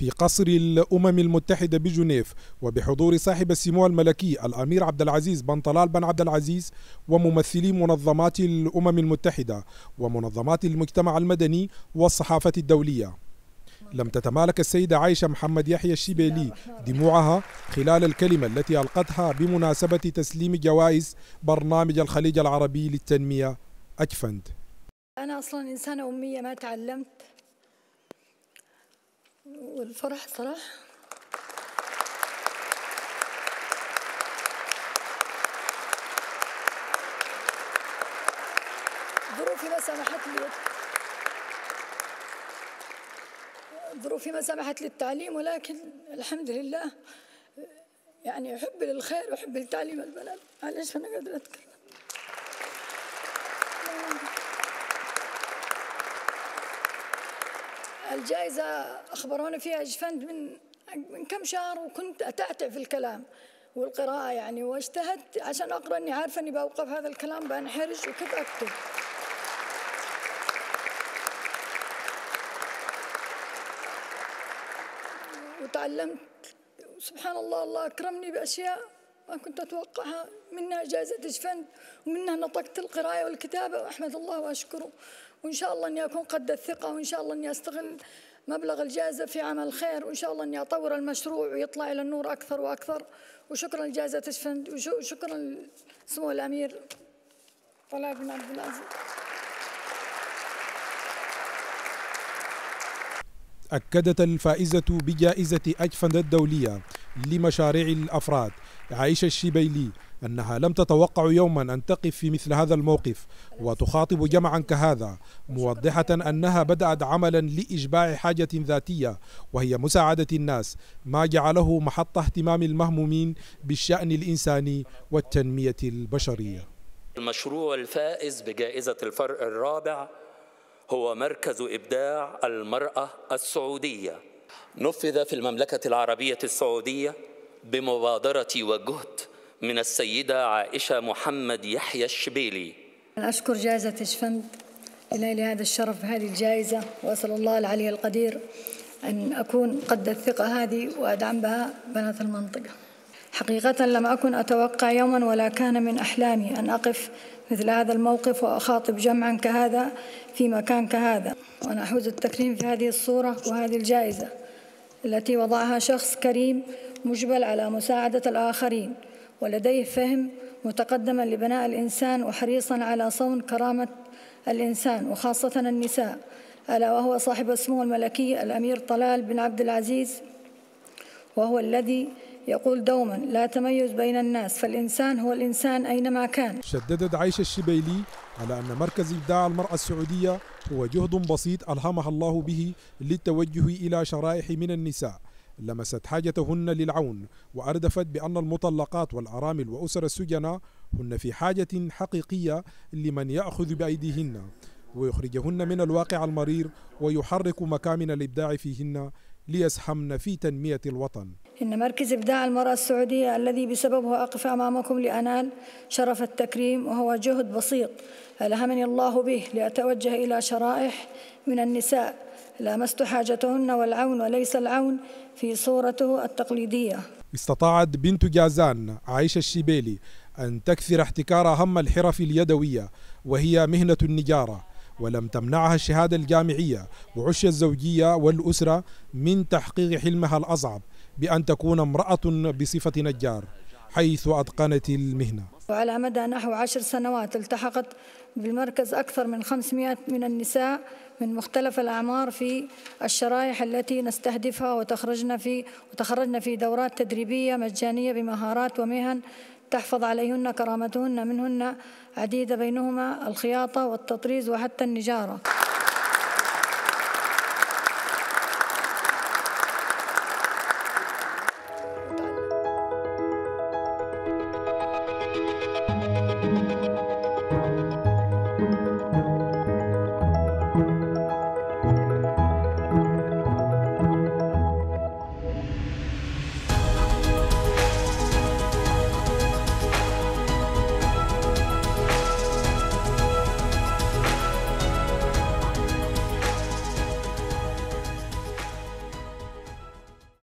في قصر الأمم المتحدة بجنيف وبحضور صاحب السمو الملكي الأمير عبد العزيز بن طلال بن عبد العزيز وممثلي منظمات الأمم المتحدة ومنظمات المجتمع المدني والصحافة الدولية. لم تتمالك السيدة عائشة محمد يحيى الشبيلي دموعها خلال الكلمة التي ألقتها بمناسبة تسليم جوائز برنامج الخليج العربي للتنمية. أجفند. أنا أصلا إنسانة أمية ما تعلمت. والفرح صراحة. ظروفي ما سمحت لي. ظروفي ما سمحت للتعليم ولكن الحمد لله يعني حبي للخير وحبي لتعليم البلد معلش أنا قادرة أتكلم. الجائزة أخبروني فيها جفند من من كم شهر وكنت أتعتع في الكلام والقراءة يعني واجتهدت عشان أقرأ إني عارفة إني بوقف هذا الكلام بنحرج وكيف أكتب. وتعلمت سبحان الله الله أكرمني بأشياء ما كنت أتوقعها منها جائزة جفند ومنها نطقت القراءة والكتابة وأحمد الله وأشكره. وإن شاء الله أني أكون قد الثقة وإن شاء الله أني أستغل مبلغ الجائزة في عمل خير وإن شاء الله أني أطور المشروع ويطلع إلى النور أكثر وأكثر. وشكرا لجائزة تشفند وشكرا سمو الأمير طلال بن عبد العزيز. أكدت الفائزة بجائزة أجفند الدولية لمشاريع الأفراد. عائشة الشبيلي أنها لم تتوقع يوما أن تقف في مثل هذا الموقف وتخاطب جمعا كهذا موضحة أنها بدأت عملا لإشباع حاجة ذاتية وهي مساعدة الناس ما جعله محط اهتمام المهمومين بالشأن الإنساني والتنمية البشرية. المشروع الفائز بجائزة الفرق الرابع هو مركز إبداع المرأة السعودية. نفذ في المملكة العربية السعودية بمبادرة وجهد من السيدة عائشة محمد يحيى الشبيلي. أنا أشكر جائزة إشفند إلى هذا الشرف بهذه الجائزة وأسأل الله العلي القدير أن أكون قد الثقة هذه وأدعم بها بنات المنطقة. حقيقة لم أكن أتوقع يوما ولا كان من أحلامي أن أقف مثل هذا الموقف وأخاطب جمعا كهذا في مكان كهذا. وأنا أحوز التكريم في هذه الصورة وهذه الجائزة التي وضعها شخص كريم مجبل على مساعدة الآخرين ولديه فهم متقدما لبناء الإنسان وحريصا على صون كرامة الإنسان وخاصة النساء ألا وهو صاحب السمو الملكي الأمير طلال بن عبد العزيز وهو الذي يقول دوما لا تميز بين الناس فالإنسان هو الإنسان أينما كان. شددت عائشة الشبيلي على أن مركز إبداع المرأة السعودية هو جهد بسيط ألهمها الله به للتوجه إلى شرائح من النساء. لمست حاجتهن للعون وأردفت بأن المطلقات والأرامل وأسر السجناء هن في حاجة حقيقية لمن يأخذ بأيديهن. ويخرجهن من الواقع المرير ويحرك مكامن الإبداع فيهن ليسهمن في تنمية الوطن. إن مركز إبداع المرأة السعودية الذي بسببه أقف أمامكم لأنال شرف التكريم وهو جهد بسيط ألهمني الله به لأتوجه إلى شرائح من النساء. لامست حاجتهن والعون وليس العون في صورته التقليدية. استطاعت بنت جازان عائشة الشبيلي أن تكثر احتكار هم الحرف اليدوية وهي مهنة النجارة. ولم تمنعها الشهادة الجامعية وعش الزوجية والأسرة من تحقيق حلمها الأصعب بأن تكون امرأة بصفة نجار حيث أتقنت المهنة. وعلى مدى نحو عشر سنوات التحقت بالمركز أكثر من 500 من النساء من مختلف الأعمار في الشرائح التي نستهدفها وتخرجنا في وتخرجنا في دورات تدريبية مجانية بمهارات ومهن تحفظ عليهن كرامتهن منهن عديدة بينهما الخياطة والتطريز وحتى النجارة.